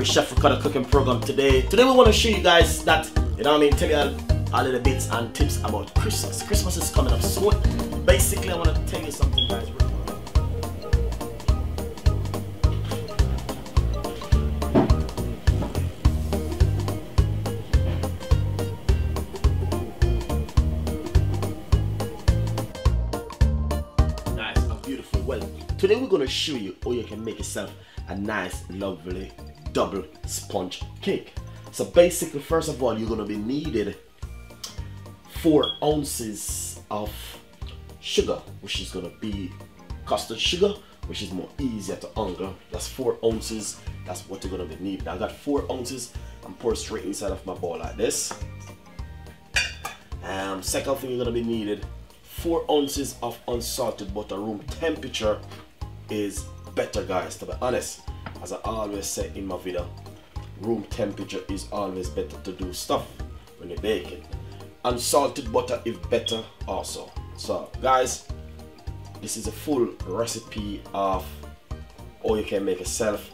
with Chef Ricardo cooking program today. Today we want to show you guys that, you know what I mean, tell you a little bits and tips about Christmas. Christmas is coming up soon. Basically, I want to tell you something guys. Nice and beautiful. Well, today we're going to show you how you can make yourself a nice, lovely double sponge cake. So basically, first of all, you're to be needed four ounces of sugar, which is to be caster sugar, which is more easier to ungle. That's four ounces. That's what you're to be needing. I got four ounces. I'm pour straight inside of my bowl like this. Um, second thing you're to be needed, four ounces of unsalted butter. Room temperature is better, guys. To be honest, as I always say in my video, room temperature is always better to do stuff when you're baking. Unsalted butter is better also. So, guys, this is a full recipe of or you can make yourself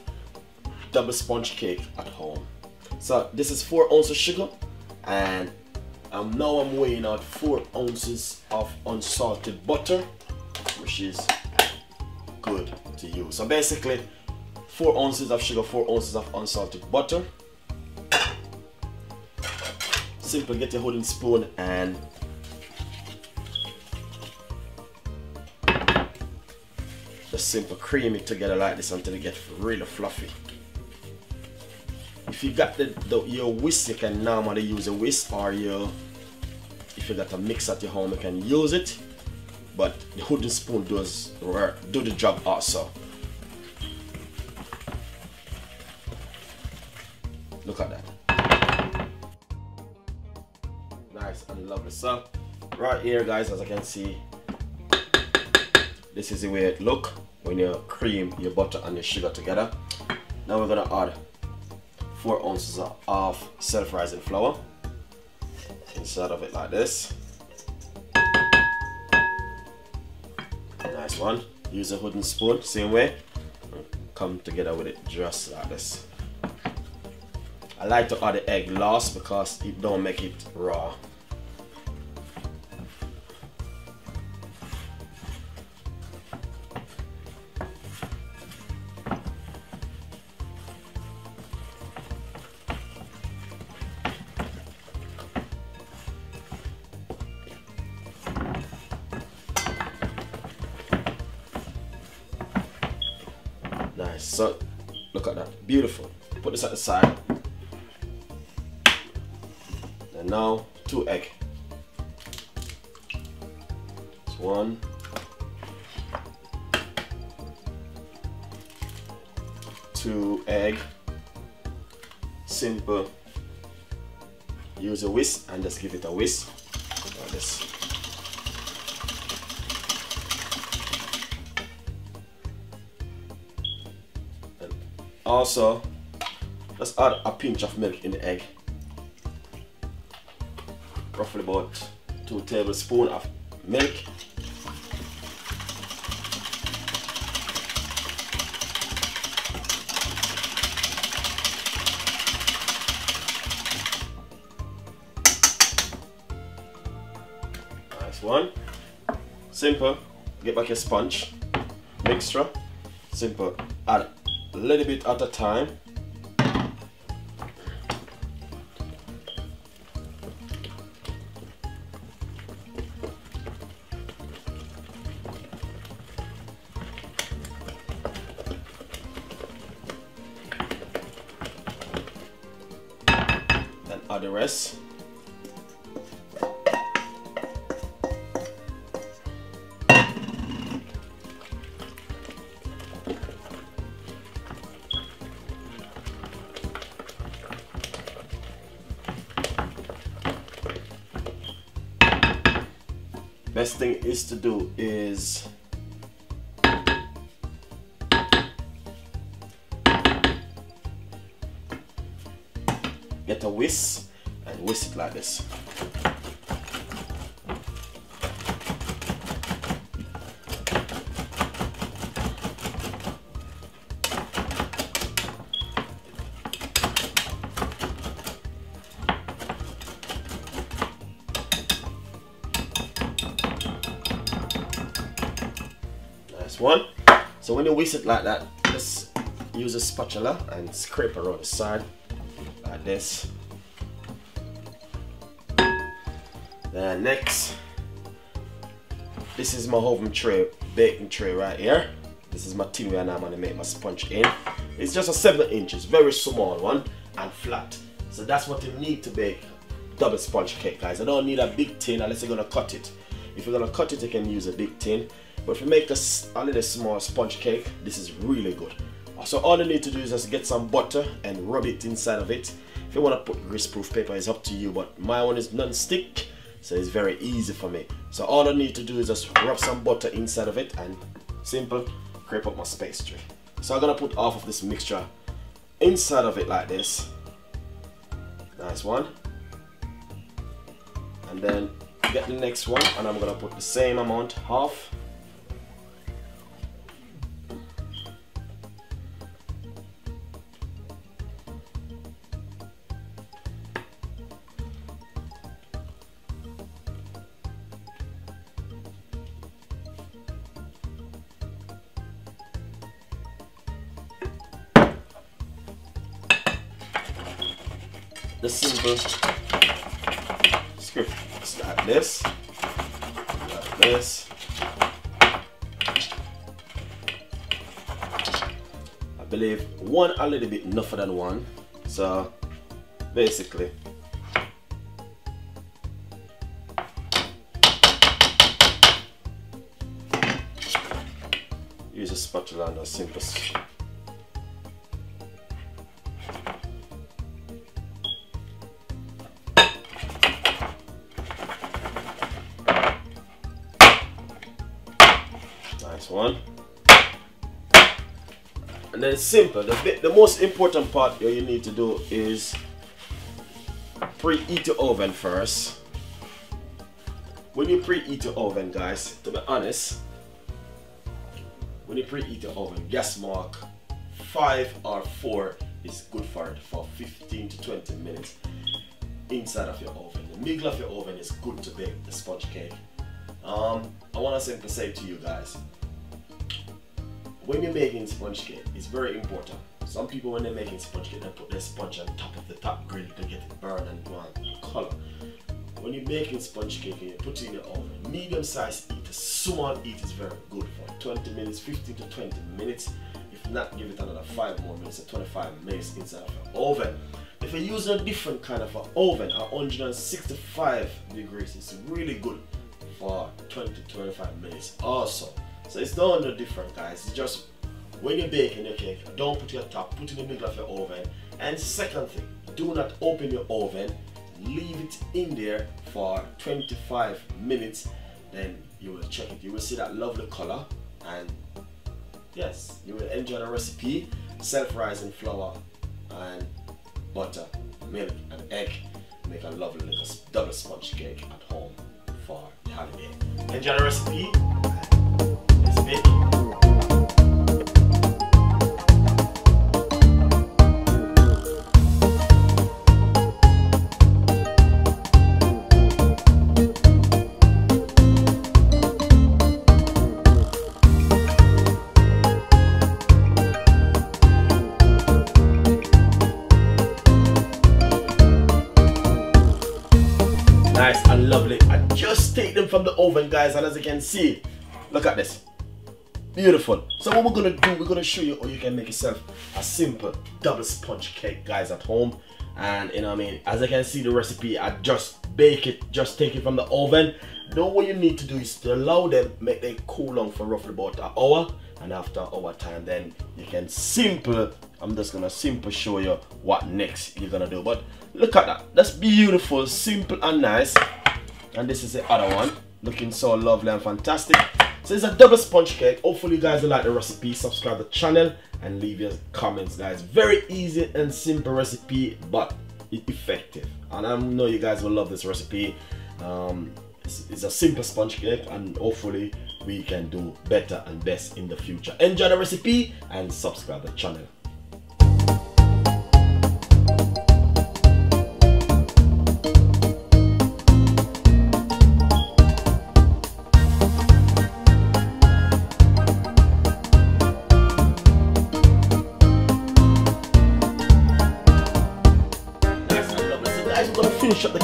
double sponge cake at home. So this is four ounces of sugar and um, now I'm weighing out four ounces of unsalted butter which is good to use. So basically four ounces of sugar, four ounces of unsalted butter. Simple, get your wooden spoon and just simple cream it together like this until it gets really fluffy. If you got the, the your whisk, you can normally use a whisk or your if you got a mix at your home, you can use it. But the wooden spoon does do the job also. Right here guys, as I can see, this is the way it look when you cream your butter and your sugar together. Now we're gonna add four ounces of self-rising flour inside of it like this. Nice one. Use a wooden spoon, same way. Come together with it just like this. I like to add the egg last because it don't make it raw. So look at that. Beautiful. Put this at the side. And now two egg. It's one. Two egg. Simple. Use a whisk and just give it a whisk. Like this. Also, let's add a pinch of milk in the egg. Roughly about two tablespoons of milk. Nice one. Simple. Get back your sponge mixture. Simple. Add a little bit at a time. Then add the rest. Best thing is to do is get a whisk and whisk it like this One. So when you whisk it like that, just use a spatula and scrape around the side like this. Then next, this is my oven tray, baking tray right here. This is my tin where I'm gonna make my sponge in. It's just a seven inches, very small one and flat. So that's what you need to bake double sponge cake guys. I don't need a big tin unless you're gonna cut it. If you're gonna cut it, you can use a big tin. But if you make a, a little small sponge cake, this is really good. So all you need to do is just get some butter and rub it inside of it. If you want to put grease proof paper, it's up to you. But my one is non-stick, so it's very easy for me. So all I need to do is just rub some butter inside of it and simple, crepe up my pastry. So I'm gonna put half of this mixture inside of it like this. Nice one. And then get the next one and I'm gonna put the same amount, half. The simple script like this, this. I believe one a little bit enougher than one. So basically use a spatula and a simple And then it's simple. The, the most important part you need to do is preheat your oven first. When you preheat your oven, guys, to be honest, when you preheat your oven, gas mark 5 or 4 is good for it for 15 to 20 minutes inside of your oven. The middle of your oven is good to bake the sponge cake. Um, I want to simply say to you guys, when you're making sponge cake, it's very important. Some people when they're making sponge cake, they put their sponge on top of the top grill to get it burned and go color. When you're making sponge cake and you put it in the oven, medium size heat, small heat is very good for 20 minutes, 15 to 20 minutes. If not, give it another 5 more minutes, 25 minutes inside of your oven. If you're using a different kind of an oven, 165 degrees, it's really good for 20 to 25 minutes also. So it's not no different guys. It's just when you're baking your cake, don't put your top, put in the middle of your oven. And second thing, do not open your oven. Leave it in there for 25 minutes. Then you will check it. You will see that lovely color. And yes, you will enjoy the recipe. Self-rising flour and butter, milk and egg. Make a lovely little double sponge cake at home for the holiday. Enjoy the recipe. Nice and lovely. I just take them from the oven guys and as you can see, look at this. Beautiful. So what we're gonna do, we're gonna show you how you can make yourself a simple double sponge cake, guys, at home. And you know what I mean, as I can see the recipe, I just bake it, just take it from the oven. Now what you need to do is to allow them, make them cool on for roughly about an hour. And after our time, then you can simple, I'm just gonna simple show you what next you're gonna do. But look at that, that's beautiful, simple and nice. And this is the other one, looking so lovely and fantastic. So it's a double sponge cake. Hopefully you guys will like the recipe. Subscribe the channel and leave your comments guys. Very easy and simple recipe but effective. And I know you guys will love this recipe. Um, it's, it's a simple sponge cake and hopefully we can do better and best in the future. Enjoy the recipe and subscribe the channel.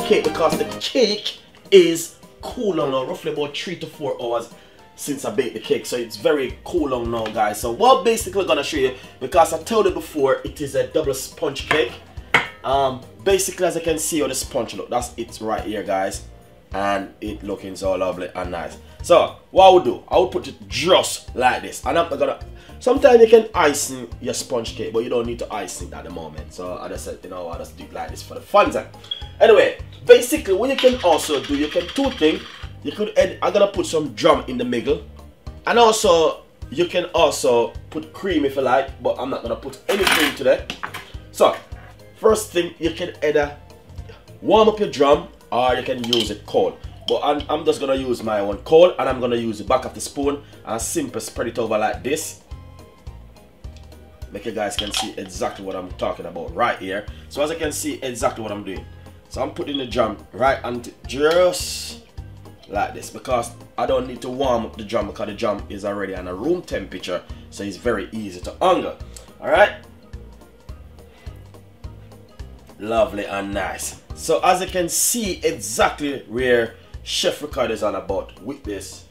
Cake because the cake is cool on now, roughly about three to four hours since I baked the cake. So it's very cool on now, guys. So what basically gonna show you, because I told you before, it is a double sponge cake. Um, basically, as you can see on the sponge look, that's it right here, guys. And it looking so lovely and nice. So what I would do, I would put it just like this. And I'm gonna sometimes you can ice your sponge cake, but you don't need to ice it at the moment. So I just said, you know, I just do it like this for the fun time. Anyway, basically what you can also do, you can two things. You could add, I'm gonna put some drum in the middle. And also you can also put cream if you like, but I'm not gonna put any cream today. So first thing you can either warm up your drum or you can use it cold. But I'm, I'm just gonna use my one cold and I'm gonna use the back of the spoon and simply spread it over like this. Make you guys can see exactly what I'm talking about right here. So as you can see exactly what I'm doing. So I'm putting the drum right and just like this because I don't need to warm up the drum because the drum is already at a room temperature so it's very easy to angle. Alright? Lovely and nice. So as you can see exactly where Chef Ricardo is on about with this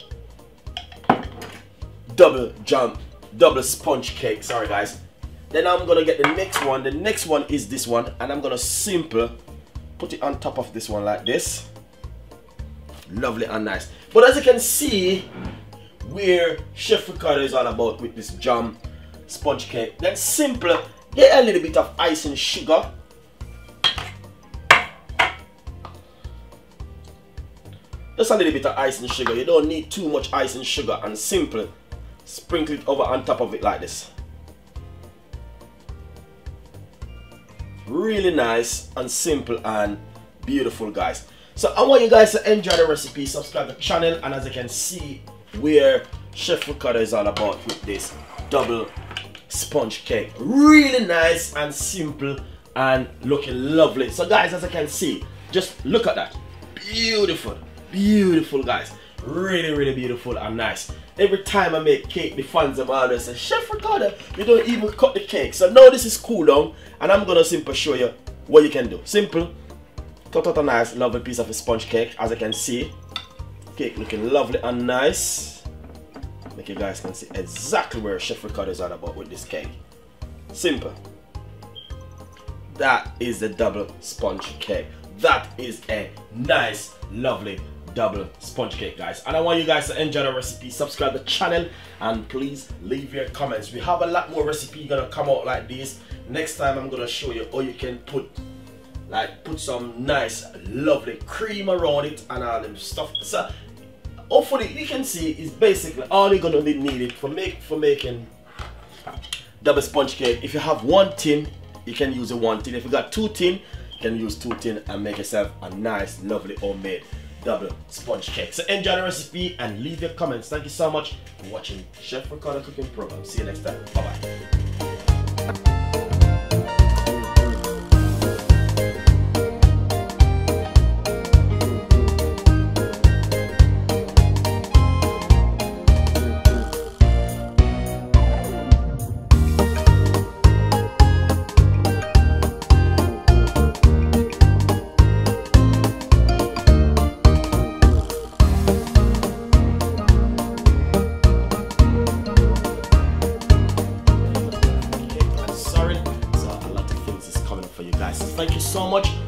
double jump, double sponge cake. Sorry guys. Then I'm gonna get the next one. The next one is this one, and I'm gonna simple put it on top of this one like this. Lovely and nice. But as you can see, where Chef Ricardo is all about with this jam sponge cake, then simple, get a little bit of ice and sugar just a little bit of ice and sugar. You don't need too much ice and sugar and simple. Sprinkle it over on top of it like this. Really nice and simple and beautiful guys. So I want you guys to enjoy the recipe. Subscribe the channel and as you can see where Chef Ricardo is all about with this double sponge cake. Really nice and simple and looking lovely. So guys as I can see just look at that. Beautiful beautiful guys. Really really beautiful and nice. Every time I make cake the fans of always say Chef Ricardo you don't even cut the cake. So now this is cool down and I'm gonna simply show you what you can do. Simple cut out a nice lovely piece of a sponge cake. As you can see cake looking lovely and nice. Make you guys can see exactly where Chef Ricardo is all about with this cake. Simple. That is the double sponge cake. That is a nice lovely double sponge cake guys. And i want you guys to enjoy the recipe. Subscribe the channel and please leave your comments. We have a lot more recipe gonna come out like this. Next time i'm gonna show you how you can put like put some nice lovely cream around it and all them stuff. So hopefully you can see is basically all you're gonna be needed for make for making double sponge cake. If you have one tin you can use a one tin. If you got two tin you can use two tin and make yourself a nice lovely homemade double sponge cake. So enjoy the recipe and leave your comments. Thank you so much for watching Chef Ricardo Cooking Program. See you next time. Bye bye so much